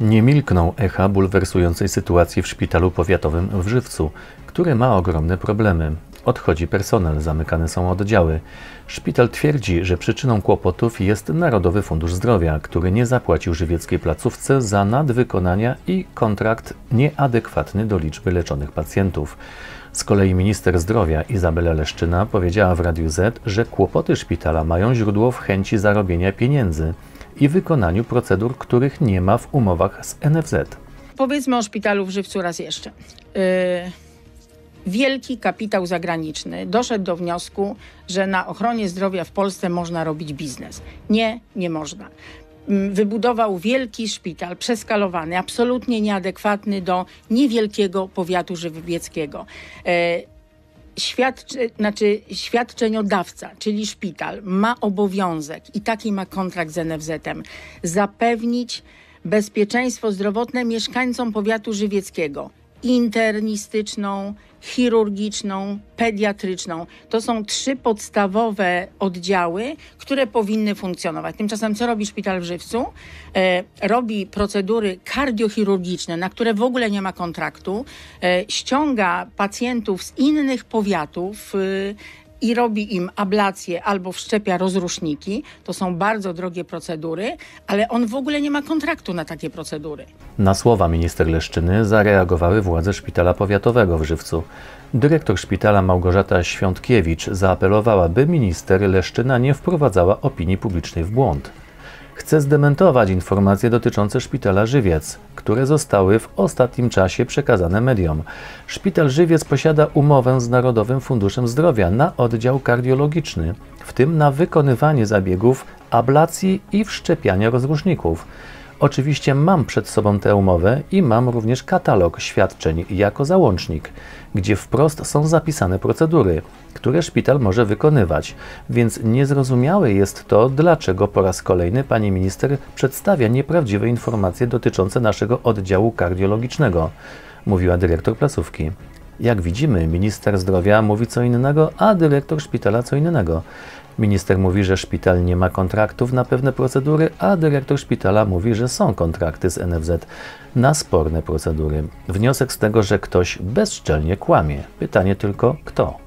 Nie milkną echa bulwersującej sytuacji w szpitalu powiatowym w Żywcu, który ma ogromne problemy. Odchodzi personel, zamykane są oddziały. Szpital twierdzi, że przyczyną kłopotów jest Narodowy Fundusz Zdrowia, który nie zapłacił żywieckiej placówce za nadwykonania i kontrakt nieadekwatny do liczby leczonych pacjentów. Z kolei minister zdrowia Izabela Leszczyna powiedziała w Radiu Z, że kłopoty szpitala mają źródło w chęci zarobienia pieniędzy i wykonaniu procedur, których nie ma w umowach z NFZ. Powiedzmy o szpitalu w Żywcu raz jeszcze. Yy, wielki kapitał zagraniczny doszedł do wniosku, że na ochronie zdrowia w Polsce można robić biznes. Nie, nie można. Mm, Wybudował wielki szpital, przeskalowany, absolutnie nieadekwatny do niewielkiego powiatu żywieckiego. Świadczy, znaczy świadczeniodawca, czyli szpital, ma obowiązek i taki ma kontrakt z NFZ-em zapewnić bezpieczeństwo zdrowotne mieszkańcom powiatu żywieckiego. Internistyczną, chirurgiczną, pediatryczną. To są trzy podstawowe oddziały, które powinny funkcjonować. Tymczasem co robi szpital w Żywcu? E, robi procedury kardiochirurgiczne, na które w ogóle nie ma kontraktu, e, ściąga pacjentów z innych powiatów, e, i robi im ablację albo wszczepia rozruszniki. To są bardzo drogie procedury, ale on w ogóle nie ma kontraktu na takie procedury. Na słowa minister Leszczyny zareagowały władze szpitala powiatowego w Żywcu. Dyrektor szpitala Małgorzata Świątkiewicz zaapelowała, by minister Leszczyna nie wprowadzała opinii publicznej w błąd. Chce zdementować informacje dotyczące szpitala Żywiec, które zostały w ostatnim czasie przekazane mediom. Szpital Żywiec posiada umowę z Narodowym Funduszem Zdrowia na oddział kardiologiczny, w tym na wykonywanie zabiegów ablacji i wszczepiania rozruszników. Oczywiście mam przed sobą tę umowę i mam również katalog świadczeń jako załącznik, gdzie wprost są zapisane procedury, które szpital może wykonywać, więc niezrozumiałe jest to, dlaczego po raz kolejny pani minister przedstawia nieprawdziwe informacje dotyczące naszego oddziału kardiologicznego, mówiła dyrektor placówki. Jak widzimy, minister zdrowia mówi co innego, a dyrektor szpitala co innego. Minister mówi, że szpital nie ma kontraktów na pewne procedury, a dyrektor szpitala mówi, że są kontrakty z NFZ na sporne procedury. Wniosek z tego, że ktoś bezczelnie kłamie. Pytanie tylko kto.